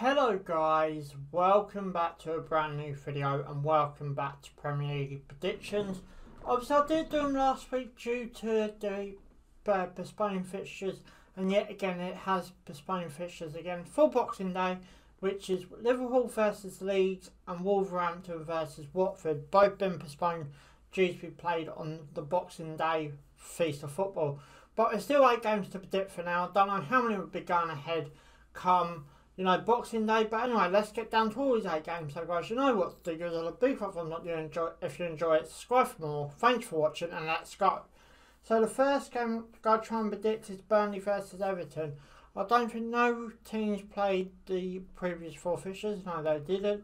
Hello guys, welcome back to a brand new video and welcome back to Premier League predictions. Obviously I did do them last week due to the uh, postponing fixtures and yet again it has postponed fixtures again for Boxing Day which is Liverpool versus Leeds and Wolverhampton versus Watford both been postponed due to be played on the Boxing Day feast of football. But there's still eight games to predict for now. Don't know how many will be going ahead come you know, Boxing Day. But anyway, let's get down to all these eight games. So, guys, you know what to do. There's a big platform that you enjoy. If you enjoy it, subscribe for more. Thanks for watching, and let's go. So, the first game I try and predict is Burnley versus Everton. I don't think no teams played the previous four fixtures. No, they didn't.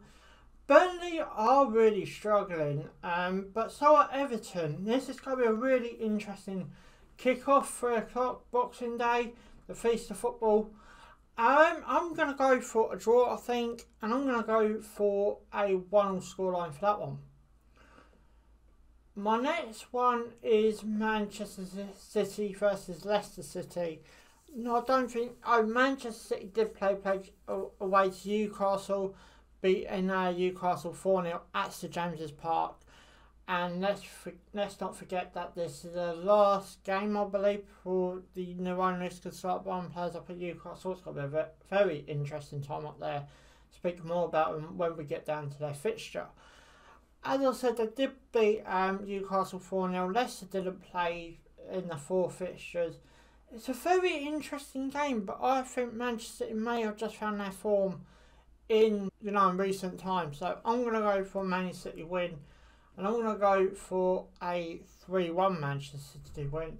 Burnley are really struggling, um, but so are Everton. This is going to be a really interesting kick-off, 3 o'clock, Boxing Day, the Feast of Football. Um, I'm going to go for a draw, I think, and I'm going to go for a 1 scoreline for that one. My next one is Manchester City versus Leicester City. No, I don't think. Oh, Manchester City did play, play away to Newcastle, beating uh, Newcastle 4 0 at St James's Park. And let's let's not forget that this is the last game, I believe, for the new owners to start buying players up at Newcastle. It's going to be a very interesting time up there. Speak more about them when we get down to their fixture. As I said, they did beat um, Newcastle 4 0. Leicester didn't play in the four fixtures. It's a very interesting game, but I think Manchester City may have just found their form in you know in recent times. So I'm going to go for Man City win. And I'm going to go for a 3-1 Manchester City win.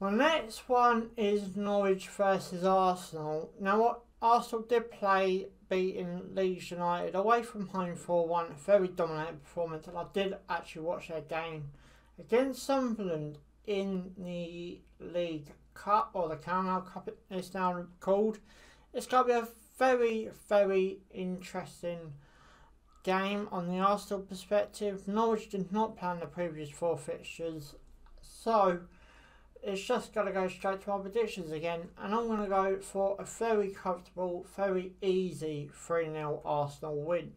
My next one is Norwich versus Arsenal. Now, Arsenal did play beating Leeds United away from home 4-1. Very dominant performance. And I did actually watch their game against Sunderland in the League Cup, or the Carabao Cup it's now called. It's going to be a very, very interesting game on the Arsenal perspective. Norwich did not play in the previous four fixtures, so it's just got to go straight to my predictions again. And I'm going to go for a very comfortable, very easy 3 0 Arsenal win.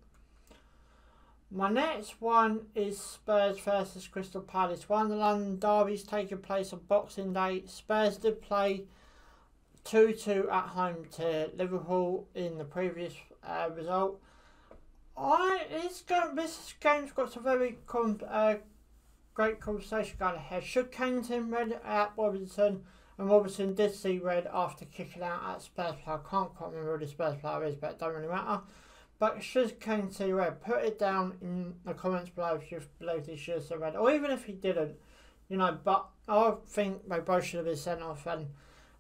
My next one is Spurs versus Crystal Palace. One of the London derbies taking place on Boxing Day. Spurs did play 2 2 at home to Liverpool in the previous uh, result. I it's got this game's got some very com, uh, great conversation going ahead. Should Kennington red at Robertson, and Robertson did see red after kicking out at Spurs player. I can't quite remember who the Spurs player is, but it don't really matter. But should Kane see red? Put it down in the comments below if you believe he should have red, or even if he didn't. You know, but I think they both should have been sent off and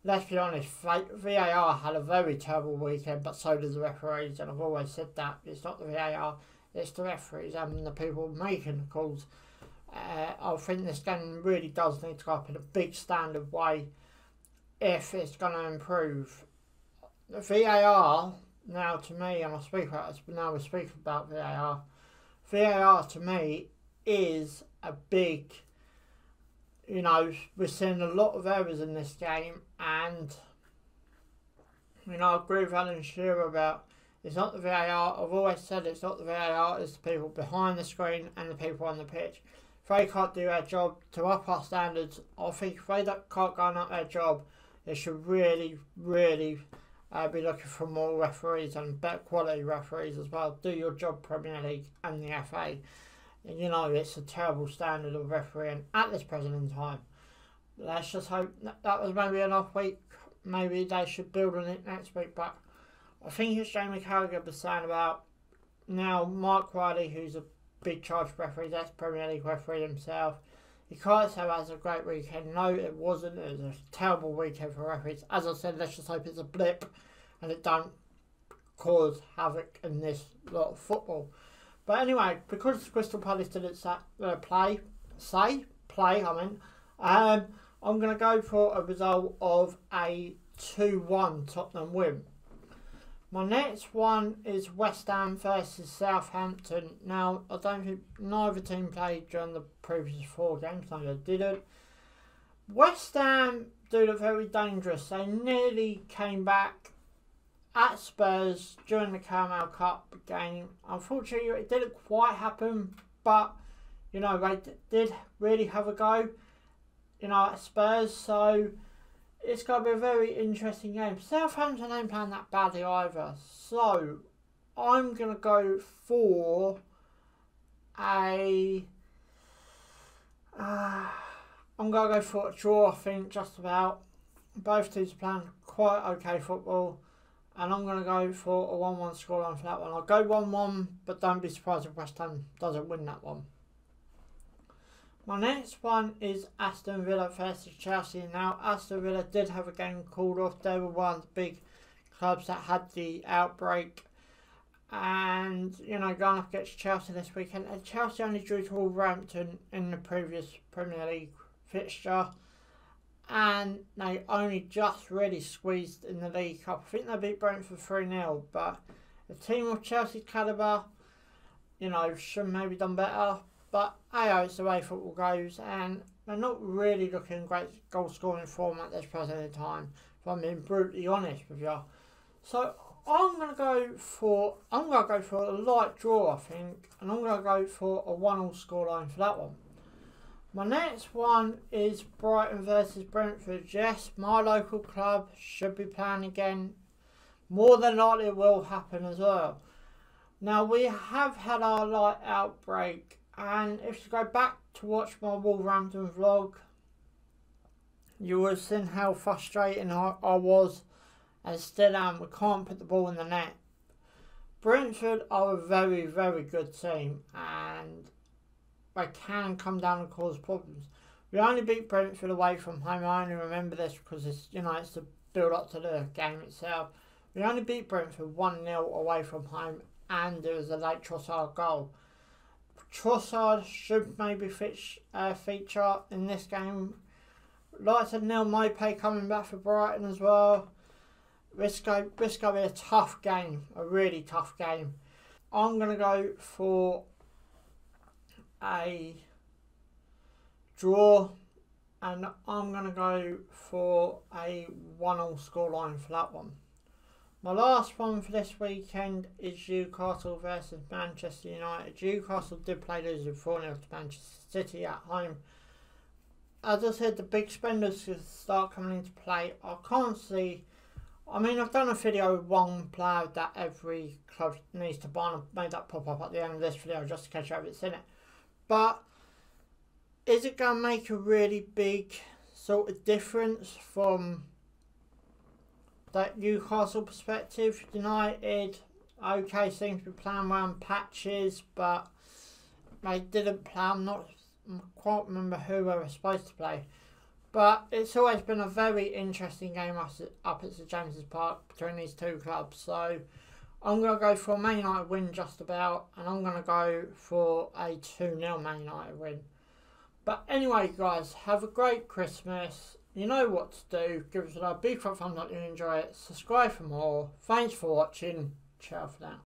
let's be honest, VAR had a very terrible weekend, but so did the referees, and I've always said that. It's not the VAR, it's the referees and the people making the calls. Uh, I think this game really does need to go up in a big standard way if it's going to improve. The VAR, now to me, and I speak about but now we speak about VAR, VAR to me is a big you know, we're seeing a lot of errors in this game, and you know, I agree with Alan Shearer about it's not the VAR. I've always said it's not the VAR, it's the people behind the screen and the people on the pitch. If they can't do their job to up our standards, I think if they can't go up their job, they should really, really uh, be looking for more referees and better quality referees as well. Do your job, Premier League and the FA you know, it's a terrible standard of refereeing at this present time. Let's just hope that, was maybe an off week. Maybe they should build on it next week. But I think it's Jamie Carragher was saying about now Mark Riley, who's a big charge referee, that's Premier League referee himself. He can't say that's a great weekend. No, it wasn't. It was a terrible weekend for referees. As I said, let's just hope it's a blip and it don't cause havoc in this lot of football. But anyway, because Crystal Palace didn't uh, play, say, play, I mean, um, I'm going to go for a result of a 2-1 Tottenham win. My next one is West Ham versus Southampton. Now, I don't think neither team played during the previous four games. No, they didn't. West Ham do look very dangerous. They nearly came back at Spurs during the Carabao Cup game. Unfortunately, it didn't quite happen, but you know they did really have a go. You know at Spurs, so it's going to be a very interesting game. Southampton ain't playing that badly either, so I'm going to go for a. Uh, I'm going to go for a draw, I think, just about. Both teams are playing quite okay football. And I'm going to go for a 1 1 scoreline for that one. I'll go 1 1, but don't be surprised if West Ham doesn't win that one. My next one is Aston Villa versus Chelsea. Now, Aston Villa did have a game called off. They were one of the big clubs that had the outbreak. And, you know, going up against Chelsea this weekend. And Chelsea only drew to Wolverhampton in the previous Premier League fixture. And they only just really squeezed in the League Cup. I think they beat Brentford 3 0. But a team of Chelsea calibre, you know, should maybe done better. But AO it's the way football goes, and they're not really looking great goal scoring form at this present time. If I'm being brutally honest with you, so I'm gonna go for I'm gonna go for a light draw, I think, and I'm gonna go for a one-all scoreline for that one. My next one is Brighton versus Brentford. Yes, my local club should be playing again. More than likely, it will happen as well. Now we have had our light outbreak and if you go back to watch my Wolverhampton vlog, you will have seen how frustrating I, I was and still am. We can't put the ball in the net. Brentford are a very, very good team and they can come down and cause problems. We only beat Brentford away from home. I only remember this because it's you know it's the build up to the game itself. We only beat Brentford 1 0 away from home and there was a late Trossard goal. Trossard should maybe fit, uh, feature in this game. Like I said, Neal Maupay coming back for Brighton as well. This going to be a tough game, a really tough game. I'm going to go for a draw and I'm going to go for a 1-all scoreline for that one. My last one for this weekend is Newcastle versus Manchester United. Newcastle did play losing 4 0 to Manchester City at home. As I said, the big spenders should start coming into play. I can't see. I mean, I've done a video with one player that every club needs to buy, and I've made that pop up at the end of this video just to catch you if it's in it. But is it going to make a really big sort of difference from that Newcastle perspective, United, okay, seems to be playing around patches, but they didn't play. I'm not I quite remember who they were supposed to play. But it's always been a very interesting game up at St James's Park between these two clubs. So I'm going to go for a Man United win just about, and I'm going to go for a 2 0 Man United win. But anyway, guys, have a great Christmas you know what to do. Give us a big thumbs up if you enjoy it. Subscribe for more. Thanks for watching. Ciao for now.